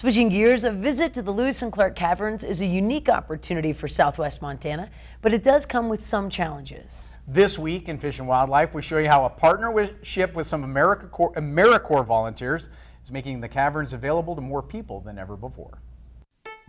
Switching gears, a visit to the Lewis and Clark Caverns is a unique opportunity for Southwest Montana, but it does come with some challenges. This week in Fish and Wildlife, we show you how a partnership with some AmeriCorps, AmeriCorps volunteers is making the caverns available to more people than ever before.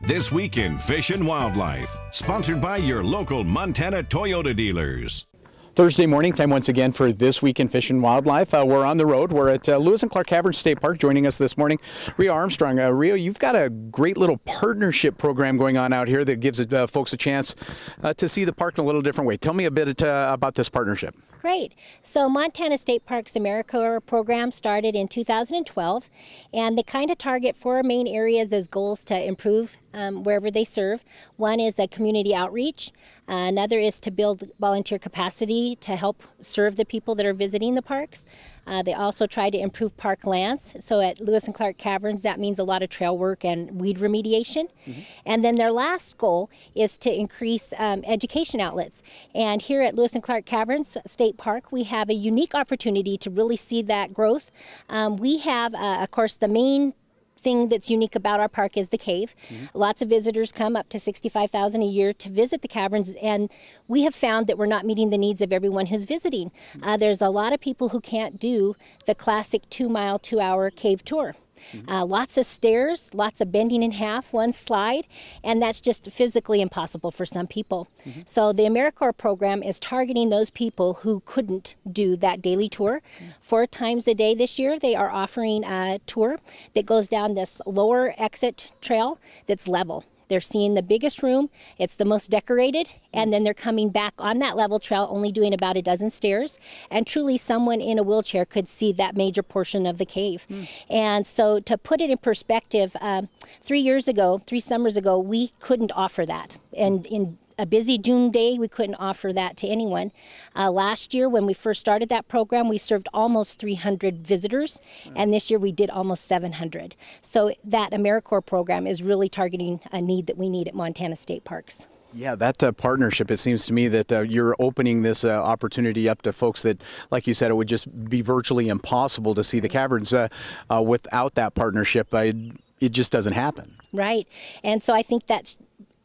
This week in Fish and Wildlife, sponsored by your local Montana Toyota dealers. Thursday morning, time once again for This Week in Fish and Wildlife. Uh, we're on the road. We're at uh, Lewis and Clark Cavern State Park. Joining us this morning, Rhea Armstrong. Uh, Rhea, you've got a great little partnership program going on out here that gives uh, folks a chance uh, to see the park in a little different way. Tell me a bit uh, about this partnership. Great. So Montana State Parks AmeriCorps program started in 2012, and they kind of target four main areas as goals to improve um, wherever they serve. One is a community outreach. Uh, another is to build volunteer capacity to help serve the people that are visiting the parks. Uh, they also try to improve park lands. So at Lewis and Clark Caverns, that means a lot of trail work and weed remediation. Mm-hmm. And then their last goal is to increase um, education outlets. And here at Lewis and Clark Caverns State Park, we have a unique opportunity to really see that growth. Um, we have, uh, of course, the main thing that's unique about our park is the cave. Mm-hmm. Lots of visitors come up to 65,000 a year to visit the caverns, and we have found that we're not meeting the needs of everyone who's visiting. Mm-hmm. Uh, there's a lot of people who can't do the classic two mile, two hour cave tour. Mm-hmm. Uh, lots of stairs, lots of bending in half, one slide, and that's just physically impossible for some people. Mm-hmm. So the AmeriCorps program is targeting those people who couldn't do that daily tour. Mm-hmm. Four times a day this year, they are offering a tour that goes down this lower exit trail that's level. They're seeing the biggest room, it's the most decorated, and then they're coming back on that level trail, only doing about a dozen stairs. And truly, someone in a wheelchair could see that major portion of the cave. Mm. And so, to put it in perspective, um, three years ago, three summers ago, we couldn't offer that. And in a busy June day, we couldn't offer that to anyone. Uh, last year, when we first started that program, we served almost 300 visitors, and this year we did almost 700. So that AmeriCorps program is really targeting a need that we need at Montana State Parks. Yeah, that uh, partnership, it seems to me that uh, you're opening this uh, opportunity up to folks that, like you said, it would just be virtually impossible to see the caverns uh, uh, without that partnership. I, it just doesn't happen. Right. And so I think that's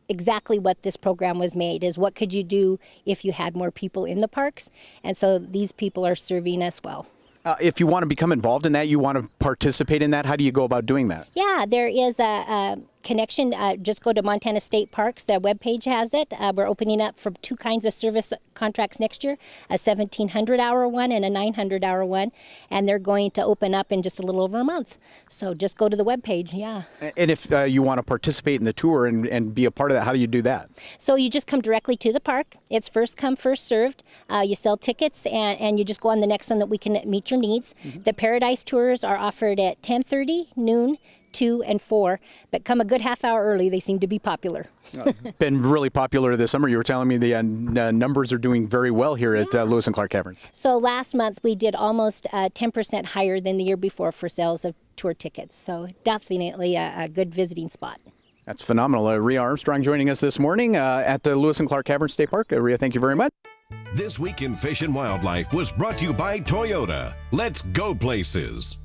exactly what this program was made is what could you do if you had more people in the parks? And so these people are serving us well. Uh, if you want to become involved in that you want to participate in that how do you go about doing that? Yeah there is a, a connection, uh, just go to Montana State Parks. Their webpage has it. Uh, we're opening up for two kinds of service contracts next year a 1700 hour one and a 900 hour one. And they're going to open up in just a little over a month. So just go to the webpage, yeah. And if uh, you want to participate in the tour and, and be a part of that, how do you do that? So you just come directly to the park. It's first come, first served. Uh, you sell tickets and, and you just go on the next one that we can meet your needs. Mm-hmm. The Paradise Tours are offered at 1030, noon, two, and four. But come a good half hour early, they seem to be popular. uh, been really popular this summer. You were telling me the uh, n- uh, numbers are doing very well here at uh, Lewis and Clark Cavern. So last month we did almost 10% uh, higher than the year before for sales of tour tickets. So definitely a, a good visiting spot. That's phenomenal. Uh, Rhea Armstrong joining us this morning uh, at the Lewis and Clark Cavern State Park. Uh, Rhea, thank you very much. This Week in Fish and Wildlife was brought to you by Toyota. Let's go places.